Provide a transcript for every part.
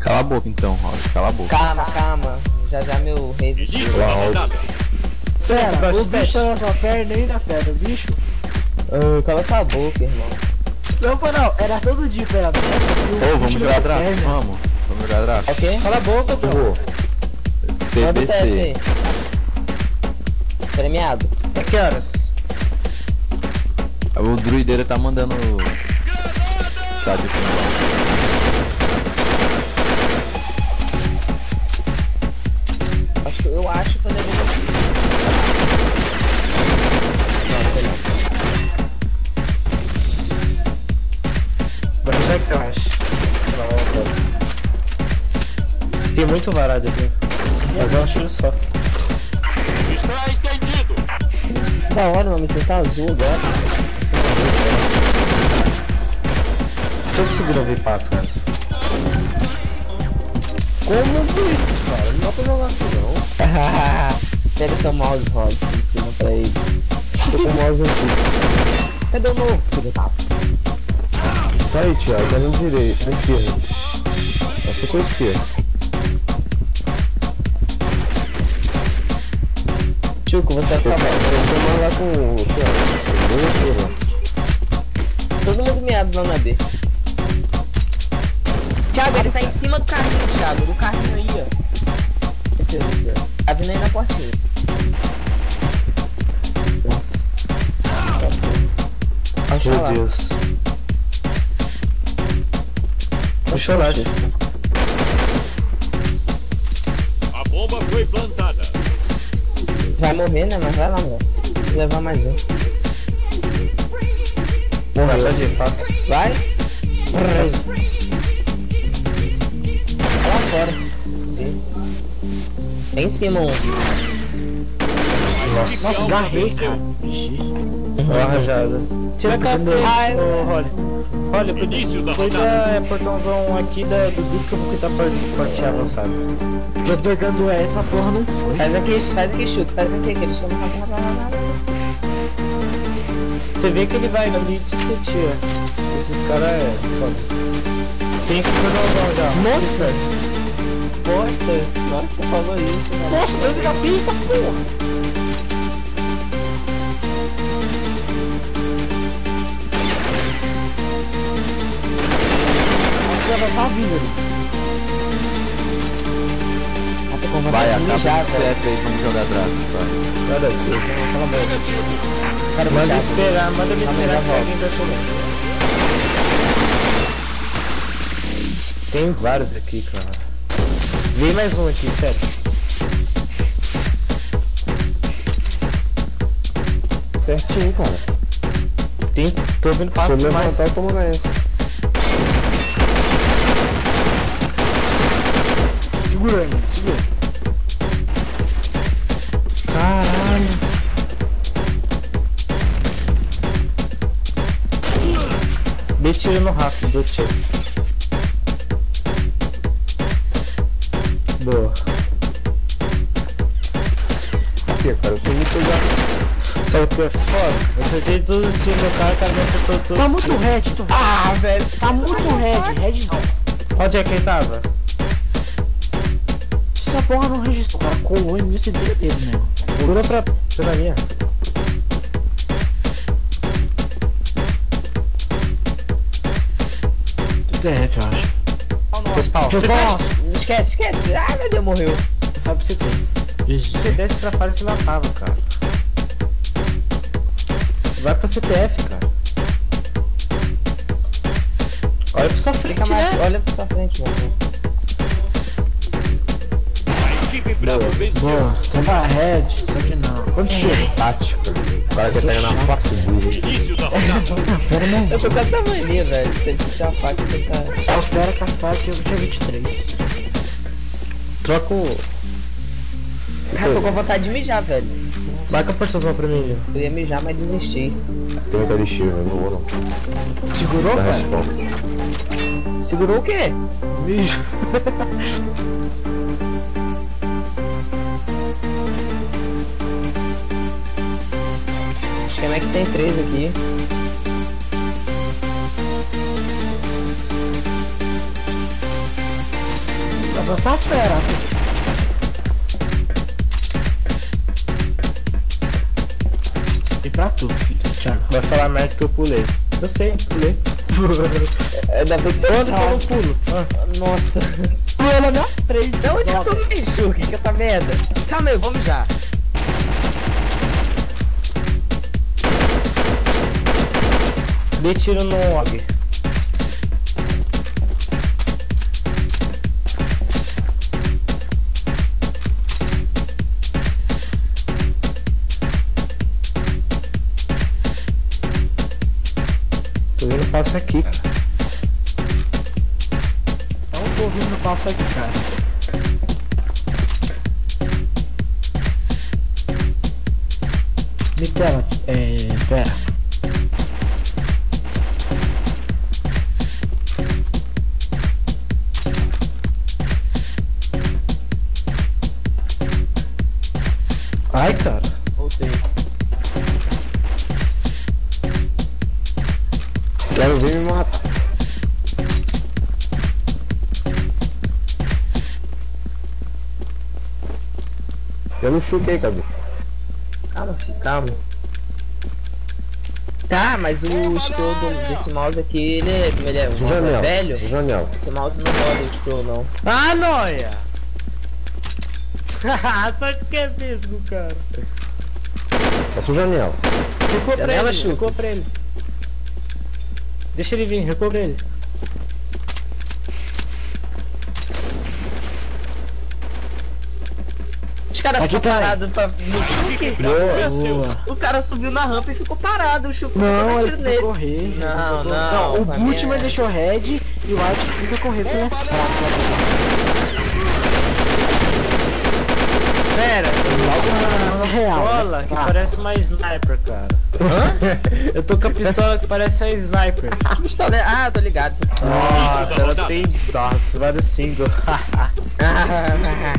Cala a boca então, Rob. Cala a boca. Calma, calma. Já já meu rei. Pera, o bicho tá na sua perna aí na perna, o bicho? Ah, cala sua boca, irmão. Não, pô, não, era todo dia, pera. Ô, vamos jogar draft, vamos. Vamos jogar draft. Ok? Cala a boca, pô. CBC. Premiado. É que horas? O druideiro tá mandando chá de fundo. Muito varado aqui. Mas é um tiro só. Da hora, mano, você tá azul agora. Tô conseguindo ouvir passo, cara. Como que, cara? Não dá pra jogar assim, não. Pega seu mouse, Rod, ensina pra ele. Tô com o mouse antigo. Cadê o novo, filho da? Tá aí, Thiago, tá no direito, na esquerda. Essa foi a esquerda. Chuco, você é salvado. Eu vou lá com o Thiago. Todo mundo meado lá na B. Thiago, ele tá em cima do carrinho, Thiago. Do carrinho aí, ó. Desceu, desceu. Tá vindo aí na portinha. Nossa. Acha lá. Meu Deus. Deixa eu lá. Vai morrer, né? Mas vai lá, velho. Vou levar mais um. Morreu. Pode ir, passa. Vai. Lá fora. Tem em cima um. Nossa, garrei, cara. Ó a rajada. Tira a capeta, Ai. ô Rolly. Olha, cuida, Início da rodada. é portãozão aqui da, do Duque que eu vou cuidar pra parte avançada. Tô pegando essa porra não foi. Faz aqui, faz aqui, chute. Faz eles estão Você vê que ele vai ali de você tira. Esses caras é foda. Tem que portãozão já. Nossa! Bosta! Na hora que você falou isso, né? Nossa, eu já fiz essa porra. Ela tá vindo ali. Vai, acaba acaba de CF aí, vamos jogar draft. Vai. Nada aqui, cala a boca. Cara, manda esperar, manda me esperar que alguém vai chegar. Tem vários aqui, cara. Vem mais um aqui, sério. Certinho, cara. Tem, tô ouvindo passo Se eu mais. levantar, eu tomo ganho. Segura, mano, segura. Caralho. Dê tiro no rápido, dê tiro. Boa. Aqui, cara, eu tô muito pegar. Sabe o que é foda? Eu acertei todos os tiros do cara, cara me acertou todos. Tá muito red, tu. Ah, velho. Tá muito red, red não. Onde é que ele tava? Essa porra não registrou. Cara colou em mim esse dedo mesmo. Pula pra. pra minha. Tudo é F, eu acho. Respawn. Respawn. Esquece, esquece. Ah, meu Deus, morreu. Sabe pra você ter. Se você desce pra fora, você matava, cara. Vai pra CTF, cara. Olha pra sua frente, Fica mais. né? Olha pra sua frente, mano. Bravo venceu. Boa, toma red, só que não. Quanto chega? Tático. O cara quer pegar na face dura. Início da rodada. Eu tô com essa mania, velho. Se ele puxar a faca, você tá. Eu quero com a faca eu tinha 23. Troca o. Cara, tô com vontade de mijar, velho. Marca a portãozão pra mim. Eu ia mijar, mas desisti. Tem muita lixeira, eu não vou não. Segurou, cara? respawn. Segurou o quê? Bicho. Chama é que tem três aqui. Passar fera. E pra tu, filho. Thiago. Vai falar merda que eu pulei. Eu sei, pulei. Ainda bem que você sabe. pulo? Ah, Nossa. pula na minha frente. Da onde que tu bicho? O que que é essa merda? Calma aí, vamos já. Dei tiro no Og. Tô vendo passo aqui, cara. Não tô ouvindo passo aqui, cara. Me tela, é. Pera. Eu não chuquei, Cabi. Calma, calma. Tá, mas o scroll do- desse mouse aqui, ele é, ele é, um velho, Janela. esse mouse não roda o scroll não. Ah, noia! Só de que é mesmo, cara. Essa janela. Recua pra Janela, ele, Chuca. recua pra ele. Deixa ele vir, recua pra ele. Os caras Aqui ficam tá. parados pra... no. O cara subiu na rampa e ficou parado, o chuque Não, não ele nele. correr. Não, ele tentou- não, o é- mas deixou red e o art tenta correr pra Pera, eu tô com uma real, pistola que Ah. parece uma sniper, cara. eu tô com a pistola que parece uma sniper. Que pistola é? Ah, tô ligado. Nossa, ela tem nossa, vários singles.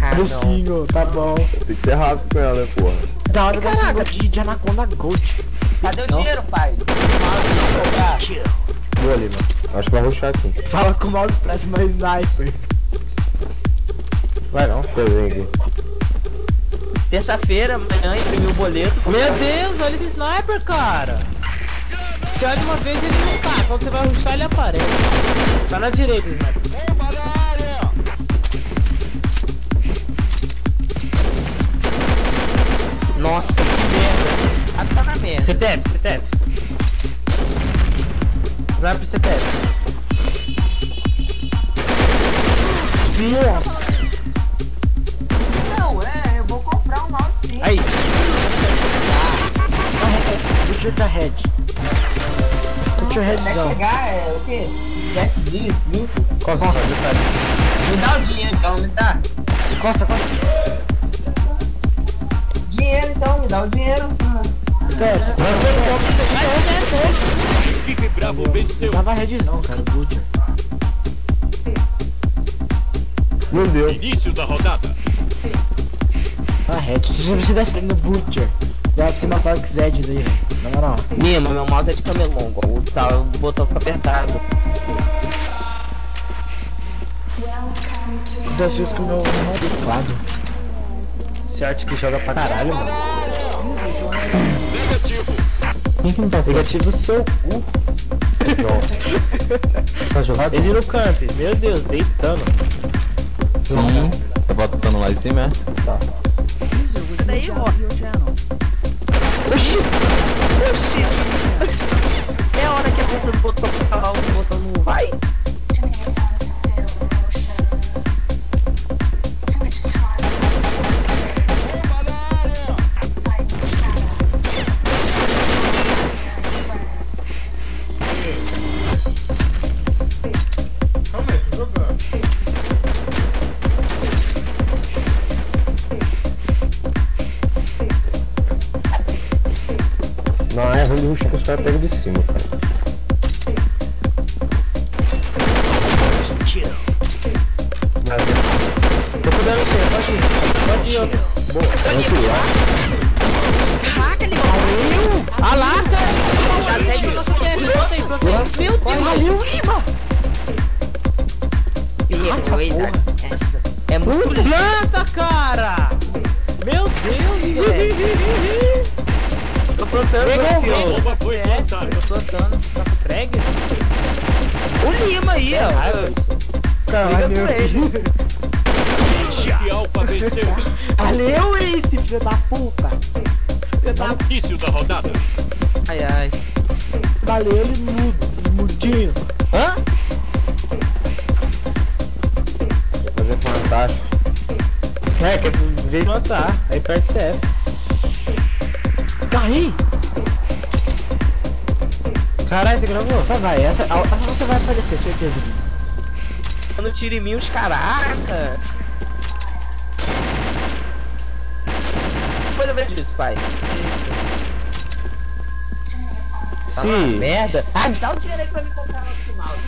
Vários singles, tá bom. Tem que ser rápido com ela, né, porra? Da hora da single de, de Anaconda Gold. Cadê o dinheiro, pai? Vou ali, mano. Acho que vai ruxar aqui. Fala com o mouse parece uma sniper. Vai não. Desenho aqui. Terça-feira, amanhã, imprimi o boleto. Meu Deus, olha esse sniper, cara. Se olha uma vez ele não tá, quando você vai rushar ele aparece. Tá na direita sniper. Nossa, que merda. Ah, tá na merda. CTF, CTF. Sniper CTF. Nossa. Put your head. Put your head Vai down. chegar, é o quê? 10 dias, 5. Costa, Me dá o dinheiro então, me dá. costa, costa. Dinheiro então, me dá o dinheiro. Espera, Equipe Bravo venceu. Tava redzão, cara, o Butcher. Não deu. Início da rodada. Tá red. Se você desse no Butcher, dá pra você matar o Zed daí, velho. Na moral. Lima, meu mouse é de camelongo. O, tá, o botão fica apertado. Acontece isso com o meu meu teclado. Esse arte que joga pra caralho, mano. Negativo. Quem que não tá Negativo seu cu. Tá jogado? Ele no camp, meu Deus, deitando. Sim. Tá botando lá em cima, é? Daí, ó. Oxi! Oxi! É a hora que aperta o botão pra falar o botão não vai? Caras pegam de cima, cara. Mas Tô cuidando você, pode ir. Pode ir, outro. Caraca, ele morreu. Ah lá, cara. Meu Deus. Valeu, Lima. Que coisa essa. É muito. Planta, cara. Plantando Pegou o. Bomba foi É, plantada. tô plantando. Tá com frag? O Lima aí, ó. Caralho. Equipe Alfa venceu. Valeu, Ace, filho da puta. Filho da Início da rodada. Ai, ai. Valeu, ele mudo. Mudinho. Hã? fazer fantástico. É, que veio plantar. Aí perde CS. Carrinho! Caralho, você gravou? Só vai. Essa, essa você vai aparecer, certeza. Dando tiro em mim, os caraca. Depois eu vejo isso, pai. Tá Sim. merda. Ah, me dá o dinheiro aí pra me comprar outro mouse.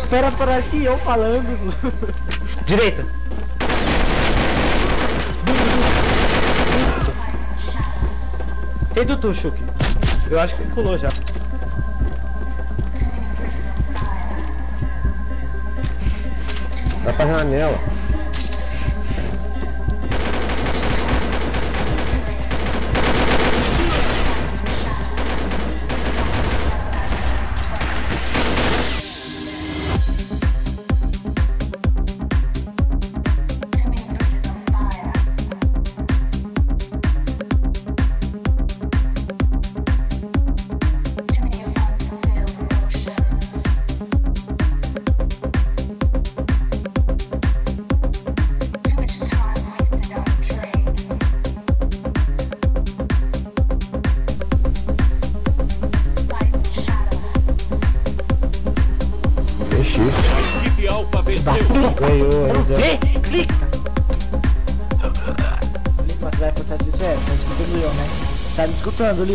Espera por assim eu falando. Direita. Tem Dudu, Chuki. Eu acho que ele pulou já. Vai pra janela. Mas